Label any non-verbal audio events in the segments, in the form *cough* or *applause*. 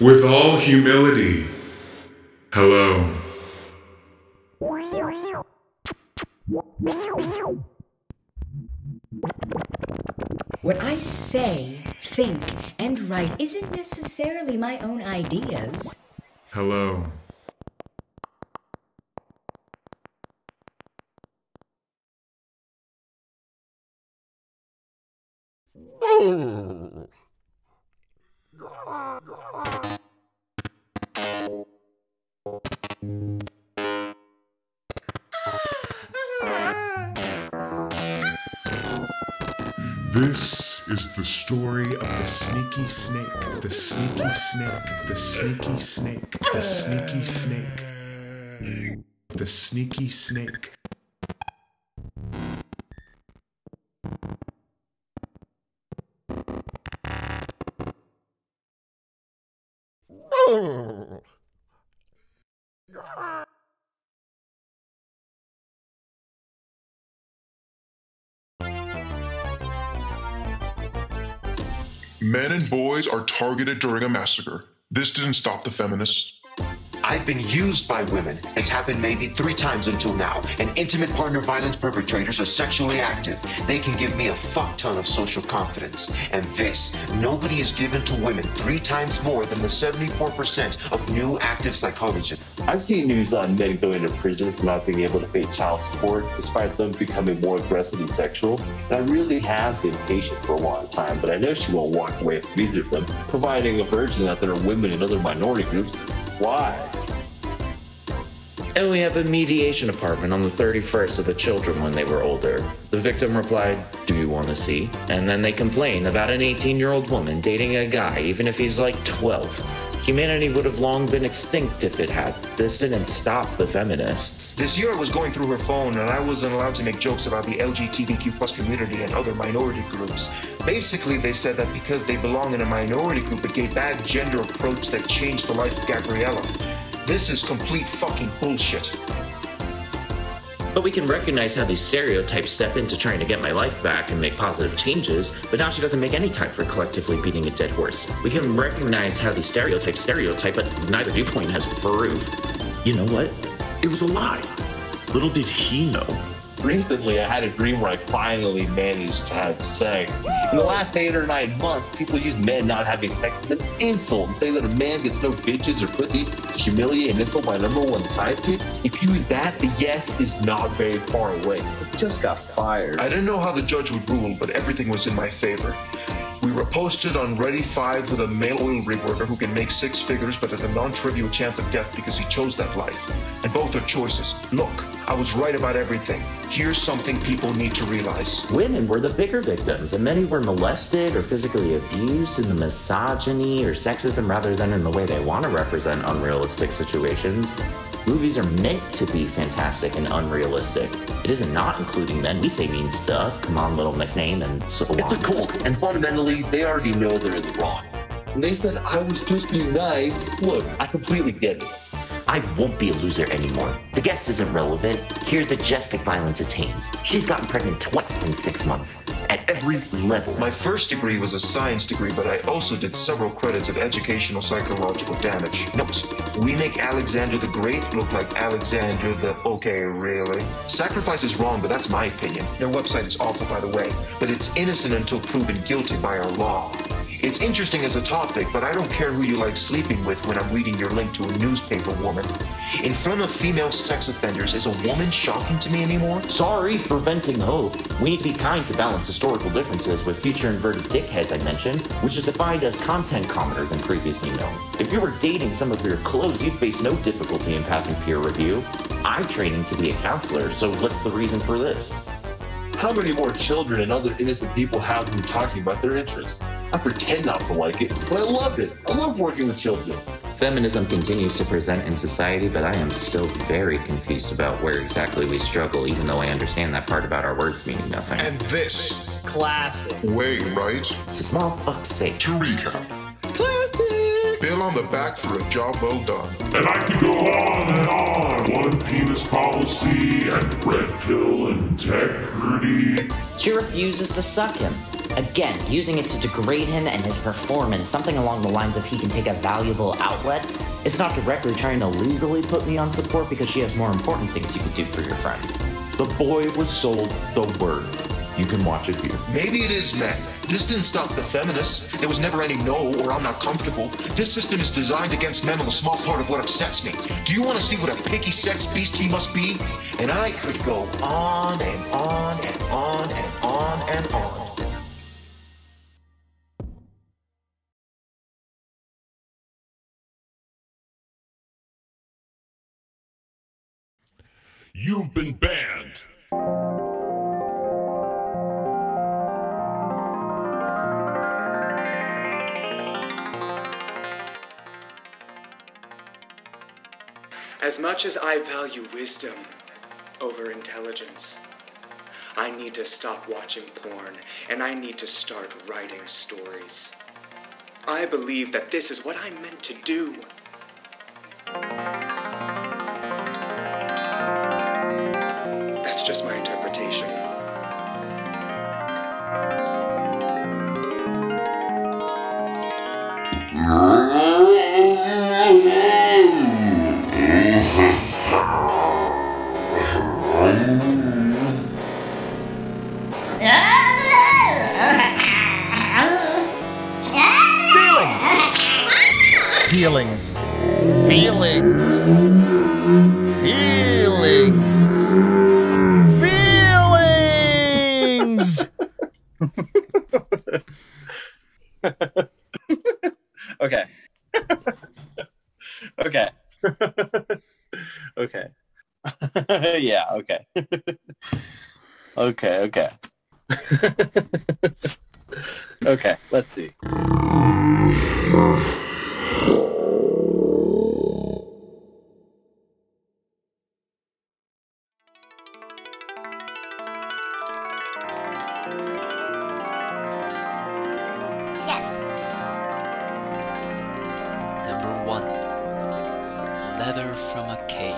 with all humility. Hello. What I say, think, and write isn't necessarily my own ideas. Hello. Sneaky snake, the sneaky snake, the sneaky snake, the sneaky snake, the sneaky snake. Oh. Men and boys are targeted during a massacre. This didn't stop the feminists. I've been used by women. It's happened maybe three times until now. And intimate partner violence perpetrators are sexually active. They can give me a fuck ton of social confidence. And this, nobody is given to women three times more than the 74% of new active psychologists. I've seen news on men going to prison for not being able to pay child support despite them becoming more aggressive and sexual. And I really have been patient for a long time, but I know she won't walk away from either of them, providing a version that there are women in other minority groups. Why? And we have a mediation apartment on the 31st of the children when they were older. The victim replied, Do you want to see? And then they complain about an 18 year old woman dating a guy, even if he's like 12. Humanity would have long been extinct if it had. This didn't stop the feminists. This year I was going through her phone and I wasn't allowed to make jokes about the LGBTQ plus community and other minority groups. Basically, they said that because they belong in a minority group, it gave bad gender approach that changed the life of Gabriella. This is complete fucking bullshit. But we can recognize how these stereotypes step into trying to get my life back and make positive changes, but now she doesn't make any time for collectively beating a dead horse. We can recognize how these stereotypes stereotype, but neither viewpoint has proof. You know what? It was a lie. Little did he know. Recently, I had a dream where I finally managed to have sex. In the last eight or nine months, people use men not having sex as an insult and say that a man gets no bitches or pussy to humiliate and insult my number one sidekick. If you use that, the yes is not very far away. I just got fired. I didn't know how the judge would rule, but everything was in my favor. We were posted on Ready 5 with a male oil rig worker who can make six figures but has a non-trivial chance of death because he chose that life. And both are choices. Look, I was right about everything. Here's something people need to realize. Women were the bigger victims, and many were molested or physically abused in the misogyny or sexism rather than in the way they want to represent unrealistic situations. Movies are meant to be fantastic and unrealistic. It isn't not including men. We say mean stuff. Come on, little nickname, and so on. It's a cult, and fundamentally, they already know they're in the wrong. And they said I was just being nice. Look, I completely get it. I won't be a loser anymore. The guest isn't relevant. Here, the gestic violence attains. She's gotten pregnant twice in six months, at every level. My first degree was a science degree, but I also did several credits of educational psychological damage. Note, we make Alexander the Great look like Alexander the okay, really? Sacrifice is wrong, but that's my opinion. Their website is awful, by the way, but it's innocent until proven guilty by our law. It's interesting as a topic, but I don't care who you like sleeping with when I'm reading your link to a newspaper woman. In front of female sex offenders, is a woman shocking to me anymore? Sorry for venting hope. We need to be kind to balance historical differences with future inverted dickheads I mentioned, which is defined as content commenter than previously known. If you were dating some of your clothes, you'd face no difficulty in passing peer review. I'm training to be a counselor, so what's the reason for this? How many more children and other innocent people have been talking about their interests? I pretend not to like it, but I love it. I love working with children. Feminism continues to present in society, but I am still very confused about where exactly we struggle, even though I understand that part about our words meaning nothing. And this Classic. way, right? To small fuck's sake. To recap, Classic. Bill on the back for a job well done. And I could go on and on. One penis policy and red pill integrity. She refuses to suck him. Again, using it to degrade him and his performance, something along the lines of he can take a valuable outlet. It's not directly trying to legally put me on support because she has more important things you could do for your friend. The boy was sold the word. You can watch it here. Maybe it is, man. This didn't stop the feminists. There was never any no or I'm not comfortable. This system is designed against men on the small part of what upsets me. Do you want to see what a picky sex beast he must be? And I could go on and on and on and on and on. You've been banned. As much as I value wisdom over intelligence, I need to stop watching porn and I need to start writing stories. I believe that this is what I'm meant to do. Feelings. Feelings. Feelings. Feelings. *laughs* okay. okay. okay. *laughs* yeah, okay. okay, okay. *laughs* okay, let's see. 1 Letter from a Cave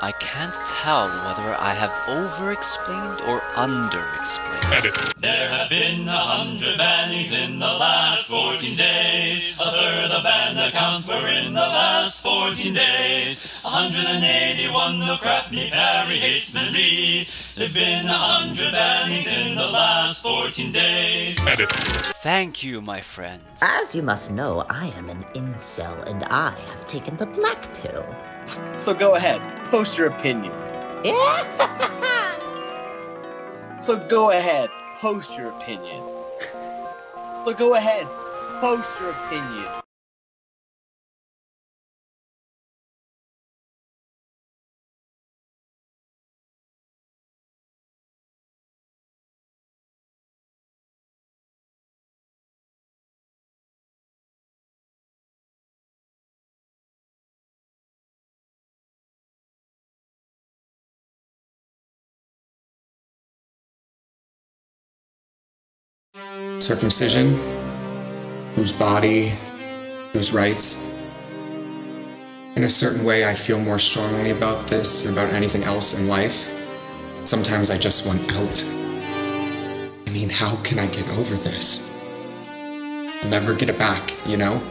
I can't tell whether I have over-explained or under-explained. There have been a hundred bannings in the last 14 days. A third of ban accounts were in the last 14 days. 181 no crap me Perry hates me. There've been a hundred bannings in the last 14 days. Thank you, my friends. As you must know, I am an incel and I have taken the black pill. So go ahead, post your opinion. Yeah. *laughs* So go ahead, post your opinion. *laughs* So go ahead, post your opinion. Circumcision, whose body, whose rights. In a certain way, I feel more strongly about this than about anything else in life. Sometimes I just want out. I mean, how can I get over this? I'll never get it back, you know?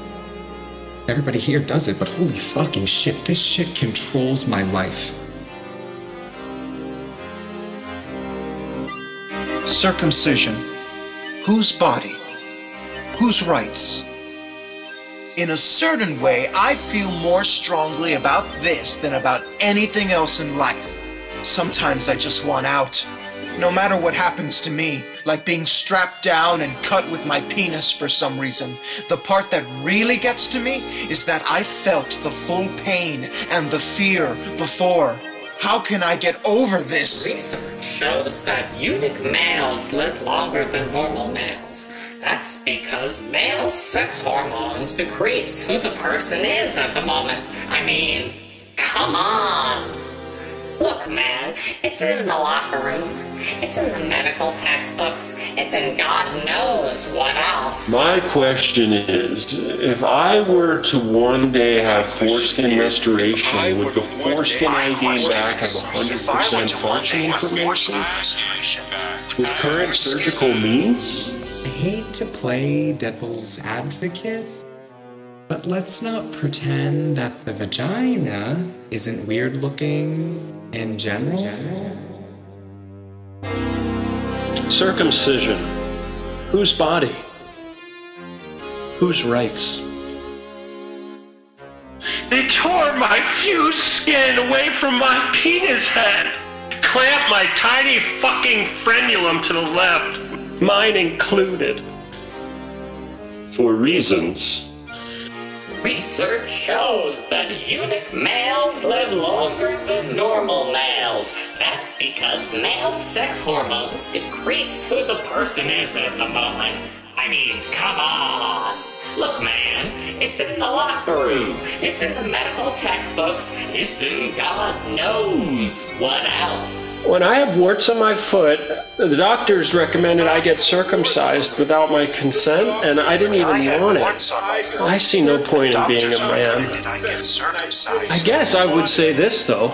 Everybody here does it, but holy fucking shit, this shit controls my life. Circumcision. Whose body? Whose rights? In a certain way, I feel more strongly about this than about anything else in life. Sometimes I just want out. No matter what happens to me, like being strapped down and cut with my penis for some reason, the part that really gets to me is that I felt the full pain and the fear before. How can I get over this? Research shows that eunuch males live longer than normal males. That's because male sex hormones decrease who the person is at the moment. I mean, come on! Look, man, it's in the locker room, it's in the medical textbooks, it's in God knows what else. My question is, if I were to one day have foreskin restoration, would the foreskin I gain back have 100% function information? with current surgical means? I hate to play devil's advocate, but let's not pretend that the vagina isn't weird looking in general. Circumcision. Whose body? Whose rights? They tore my fused skin away from my penis head. Clamped my tiny fucking frenulum to the left. Mine included. For reasons. Research shows that eunuch males live longer than normal males. That's because male sex hormones decrease who the person is at the moment. I mean, come on. Look, man, it's in the locker room. It's in the medical textbooks. It's in God knows what else. When I have warts on my foot, the doctors recommended I get circumcised without my consent, and I didn't even want it. I see no point in being a man. I I guess I would say this, though.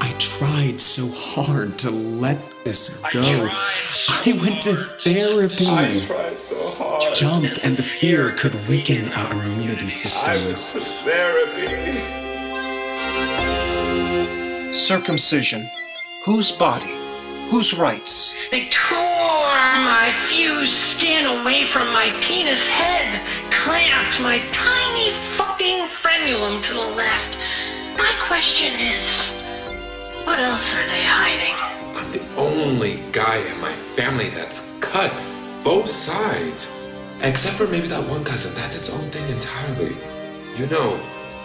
I tried so hard to let this go. I went to therapy. Jump and the fear could weaken our immunity systems. Circumcision. Whose body? Whose rights? They tore my fused skin away from my penis head. Clamped my tiny fucking frenulum to the left. My question is, what else are they hiding? I'm the only guy in my family that's cut both sides. Except for maybe that one cousin. That's its own thing entirely. You know,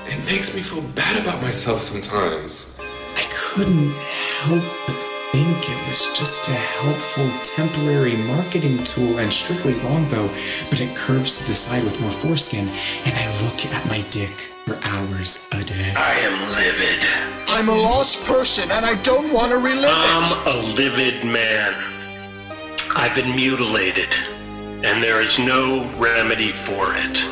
it makes me feel bad about myself sometimes. I couldn't help but think it was just a helpful temporary marketing tool and strictly wrong though, but it curves to the side with more foreskin, and I look at my dick for hours a day. I am livid. I'm a lost person and I don't want to relive it. I'm a livid man. I've been mutilated, and there is no remedy for it.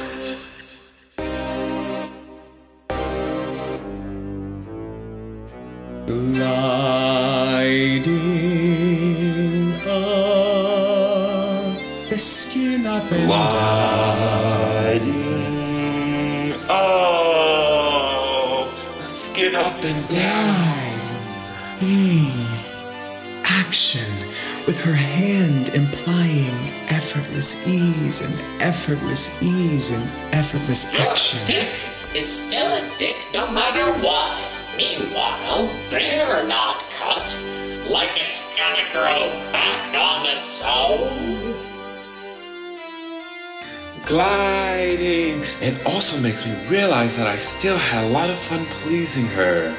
Gliding up the skin up and Gliding oh, the skin up and down. Mm. Action with her hand implying effortless ease and effortless ease and effortless action. Dick is still a dick no matter what. Meanwhile, they're not cut. Like it's gonna grow back on its own. Gliding. It also makes me realize that I still had a lot of fun pleasing her.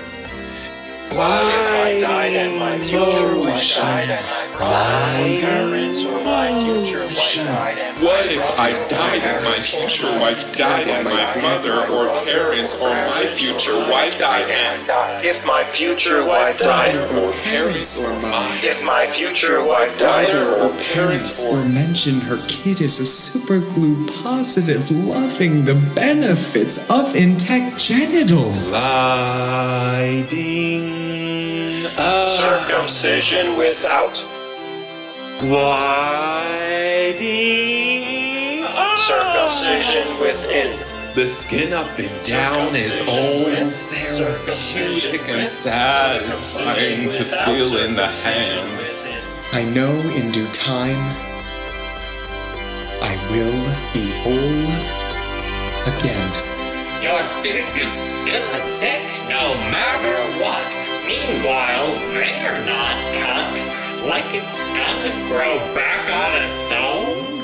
Gliding. died and my future wife died and my parents or my future wife died and What if I died and my future wife died and my mother or parents or my future wife died and If my future wife died or parents or my If my future wife died or parents or mentioned her kid is a super glue positive, loving the benefits of intact genitals. Gliding Circumcision without. Gliding up. Circumcision within. The skin up and down is almost therapeutic and satisfying to feel in the hand. I know in due time I will be whole again. Your dick is still a dick no matter what. Meanwhile, they're not cut. Like it's gonna grow back on its own.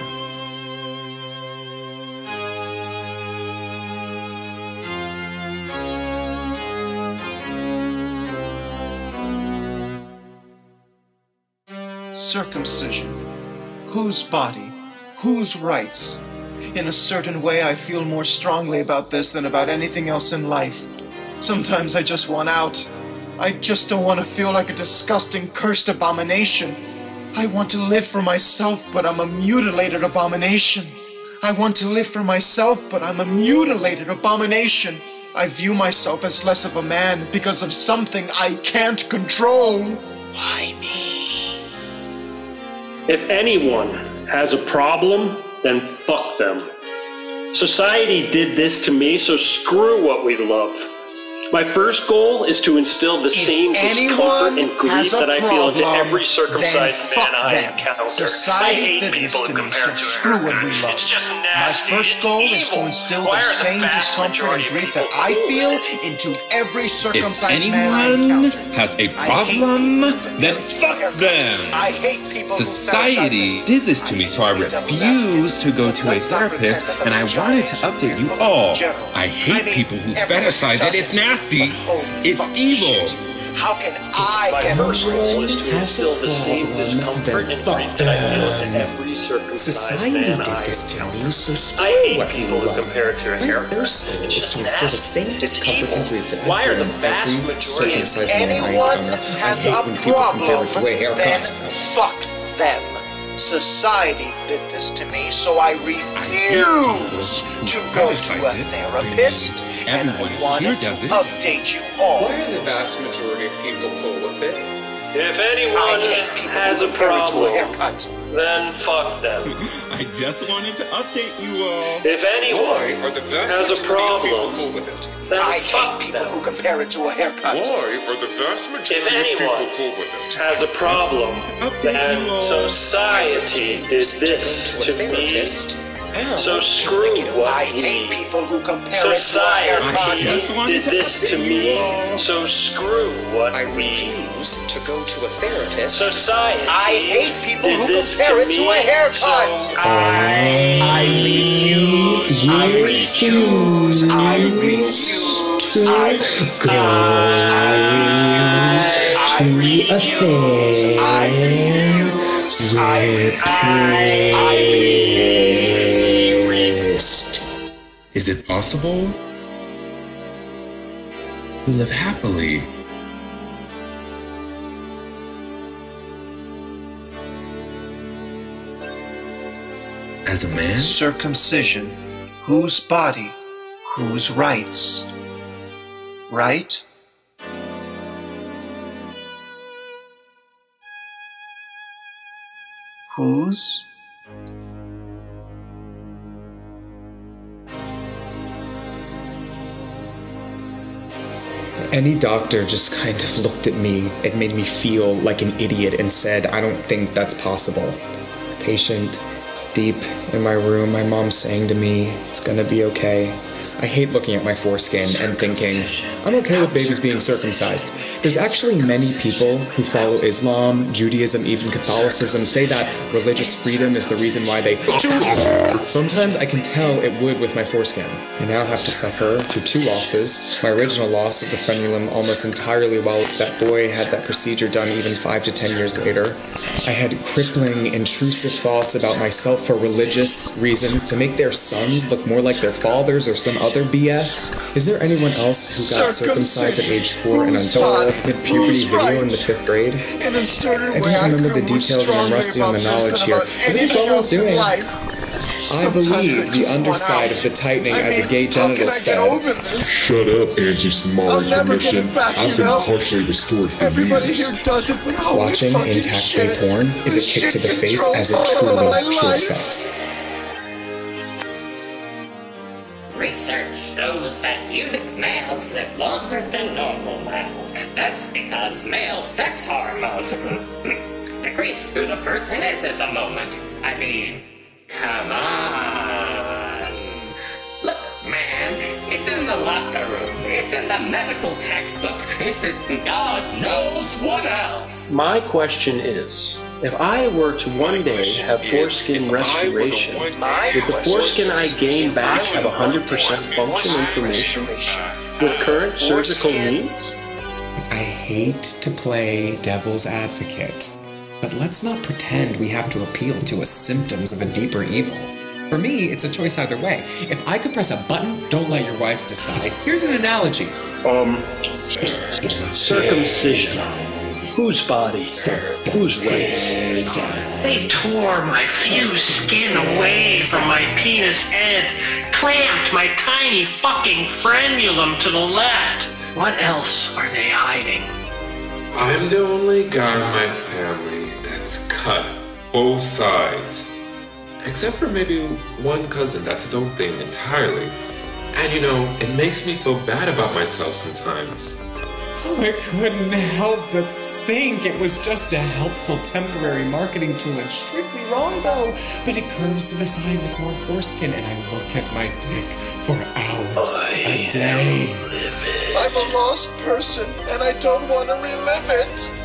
Circumcision. Whose body? Whose rights? In a certain way, I feel more strongly about this than about anything else in life. Sometimes I just want out. I just don't want to feel like a disgusting, cursed abomination. I want to live for myself, but I'm a mutilated abomination. I want to live for myself, but I'm a mutilated abomination. I view myself as less of a man because of something I can't control. Why me? If anyone has a problem, then fuck them. Society did this to me, so screw what we love. My first goal is to instill the same discomfort and grief that I feel into every circumcised man I encounter. Society I hate people to who me, so to screw what we love. It's just My nasty. first it's goal evil. is to instill Why the same vast discomfort and grief that I feel live into every If circumcised man I anyone encounter. has a I hate problem, then fuck them. I hate people Society did this to me, so I refused to go to a therapist, and I wanted to update you all. I hate people who fetishize it. It's nasty. It's evil. How can I My get first over goal it? is to instill the same discomfort and grief that I feel into every circumcised Society man did I this to encounter. me, so screw I hate what people we who compare it to a My haircut. first goal It's is just to instill the same discomfort evil. and grief that I Why are the in vast every majority of circumcised man I anyone encounter. I has hate a when people compare it to a problem, then fuck them. Society did this to me, so I refuse to go to a therapist, and I Everyone wanted here to does it. update you all. Why are the vast majority of people cool with it? If anyone has a problem, a then fuck them. *laughs* I just wanted to update you all. If anyone Why are the vast has a majority of people problem, cool with it? then I fuck hate people them. who compare it to a haircut. Why are the vast If majority of people anyone cool with it? has a problem, then society did this to me. So screw what I hate we. people who compare it to Society did this to me. So screw what I we. refuse to go to a therapist. Society. I hate people did who this compare to it to me, a haircut. So I, I refuse. I refuse. I refuse. I refuse. I refuse. I refuse. I refuse. I refuse. Is it possible to live happily? As a man? Circumcision. Whose body? Whose rights? Right? Whose? Any doctor just kind of looked at me. It made me feel like an idiot and said, I don't think that's possible. Patient, deep in my room, my mom saying to me, It's gonna be okay. I hate looking at my foreskin and thinking, I'm okay with babies being circumcised. There's actually many people who follow Islam, Judaism, even Catholicism say that religious freedom is the reason why they. Sometimes I can tell it would with my foreskin. I now have to suffer through two losses. My original loss of the frenulum almost entirely while that boy had that procedure done even five to ten years later. I had crippling, intrusive thoughts about myself for religious reasons to make their sons look more like their fathers or some other their BS? Is there anyone else who got circumcised at age four and until mid puberty video in the fifth grade? I don't remember the details and I'm rusty on the knowledge here. What are you both doing. I believe the underside of the tightening I mean, as a gay genital said, Shut up, Angie Samara, your mission. I've been partially restored for Everybody years. Watching intact gay porn is a kick to the face as it truly should sex. Research shows that eunuch males live longer than normal males. That's because male sex hormones *coughs* decrease who the person is at the moment. I mean, come on. Look, man, it's in the locker room. It's in the medical textbooks. It's in God knows what else. My question is, if I were to one day have foreskin restoration, would the foreskin I gain back have 100% function information with current surgical needs? I hate to play devil's advocate, but let's not pretend we have to appeal to a symptoms of a deeper evil. For me, it's a choice either way. If I could press a button, don't let your wife decide. Here's an analogy. Um, circumcision. Whose body? Whose rights? They tore my fused skin away from my penis head, clamped my tiny fucking frenulum to the left. What else are they hiding? I'm the only guy in my family that's cut both sides. Except for maybe one cousin that's his own thing entirely. And you know, it makes me feel bad about myself sometimes. Oh, I couldn't help but think it was just a helpful temporary marketing tool. It's strictly wrong though, but it curves to the side with more foreskin, and I look at my dick for hours a day. I'm a lost person, and I don't want to relive it.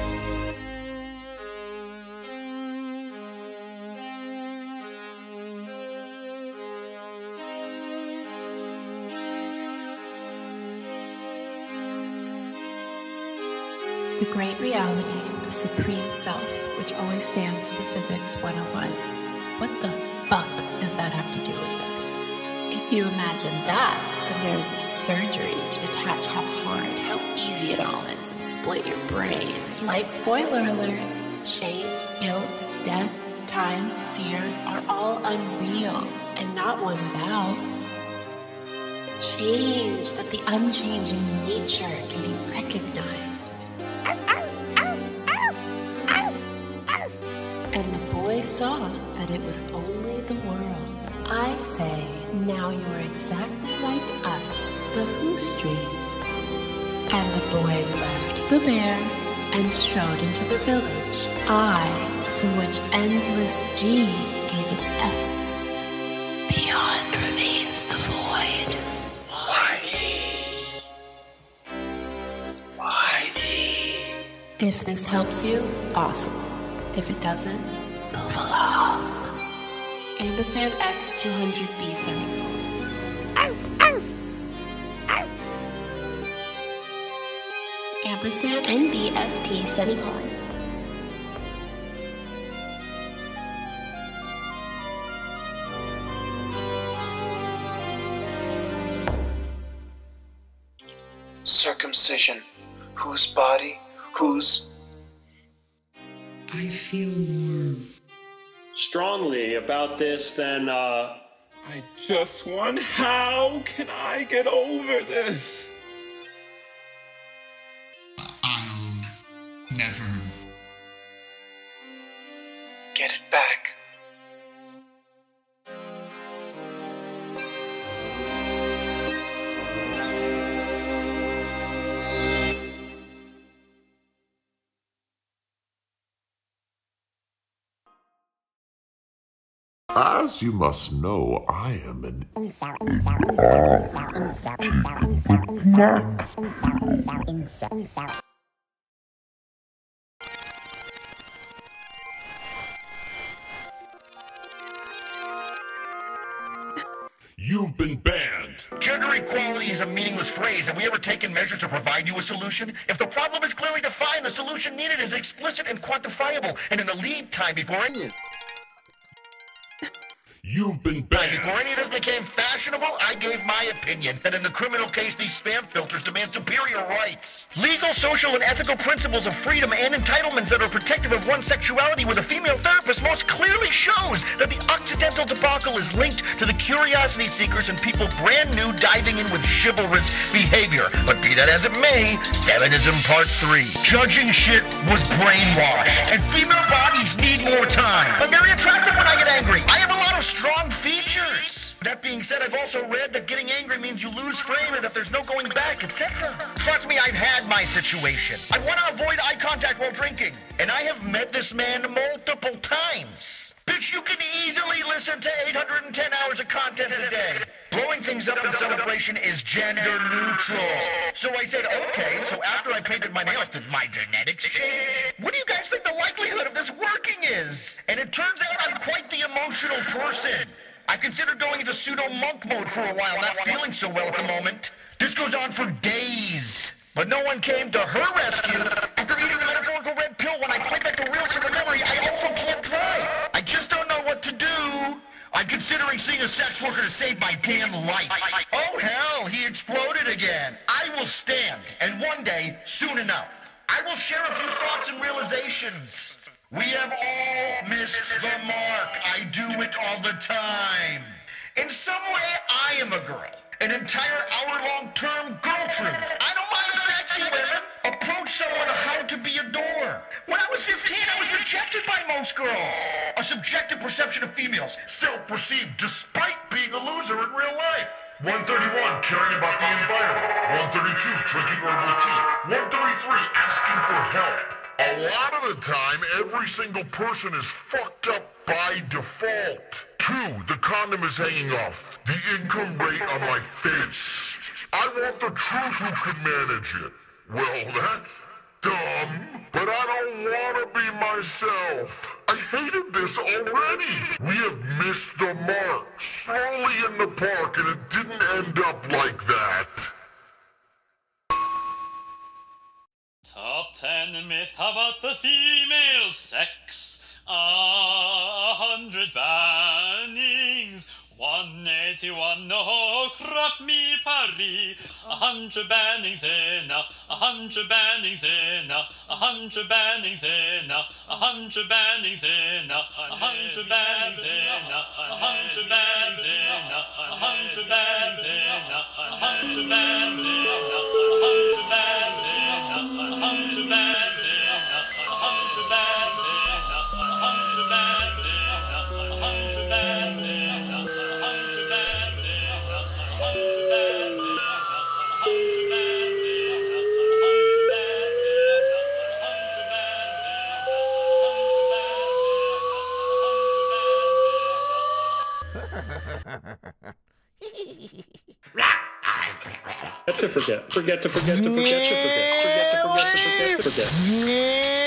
The great reality, the supreme self, which always stands for Physics 101. What the fuck does that have to do with this? If you imagine that, then there is a surgery to detach how hard, how easy it all is, and split your brain. Slight spoiler alert shame, guilt, death, time, fear are all unreal, and not one without. Change that the unchanging nature can be recognized. Saw that it was only the world. I say, now you're exactly like us, the Who Street. And the boy left the bear and strode into the village. I, from which endless G gave its essence. Beyond remains the void. Why me? Why me? If this helps you, awesome. If it doesn't. Ampersand X200B semicolon. Arf, arf, arf. Ampersand NBSP semicolon. Circumcision. Whose body? Whose. I feel more strongly about this than uh I just want how can I get over this? I'll never Get it back. As you must know, I am an Incel, incel, incel, incel, incel, incel, incel, incel, incel, incel, incel, incel. You've been banned. Gender equality is a meaningless phrase. Have we ever taken measures to provide you a solution? If the problem is clearly defined, the solution needed is explicit and quantifiable. And in the lead time before any You've been before any of this became fashionable, I gave my opinion that in the criminal case, these spam filters demand superior rights. Legal, social, and ethical principles of freedom and entitlements that are protective of one's sexuality with a female therapist most clearly shows that the Occidental debacle is linked to the curiosity seekers and people brand new diving in with chivalrous behavior. But be that as it may, Feminism Part 3. Judging shit was brainwashed, and female bodies need more time. I'm very attractive when I get angry. I have strong features. That being said, I've also read that getting angry means you lose frame and that there's no going back, etc. Trust me, I've had my situation. I want to avoid eye contact while drinking, and I have met this man multiple times. Bitch, you can easily listen to 810 hours of content a day. Blowing things up in celebration is gender neutral. So I said, okay, so after I painted my nails, did my genetics change? What do you guys think the likelihood of this working is? And it turns out I'm quite the emotional person. I considered going into pseudo monk mode for a while, not feeling so well at the moment. This goes on for days. But no one came to her rescue. After eating the metaphorical red pill, when I play back the real Super Memory, I also can't drive. I just don't know what to do. I'm considering seeing a sex worker to save my damn life. Oh hell, he exploded again. I will stand, and one day, soon enough, I will share a few thoughts and realizations. We have all missed the mark. I do it all the time. In some way, I am a girl. An entire hour-long term girl trip. I don't mind sexy women. Approach someone how to be a door. When I was 15, I was rejected by most girls. A subjective perception of females, self-perceived despite being a loser in real life. 131, caring about the environment. 132, drinking herbal tea. 133, asking for help. A lot of the time, every single person is fucked up by default. Two, the condom is hanging off. The income rate on my face. I want the truth who can manage it. Well, that's dumb, but I don't want to be myself. I hated this already. We have missed the mark. Slowly in the park, and it didn't end up like that. Top 10 myth about the female sex. A hundred bannings. 181, no crap me Paris. A hundred bannings in a, hundred bannings in a, a hundred bannings in a, a hundred bannings in a, a hundred bannings in a, a hundred bannings in a, a hundred bannings in a, hundred bannings in a, hundred bannings in a, hundred bannings in a hundred bannings in Forget to forget. Forget to forget to forget to forget. Forget to forget to forget to forget.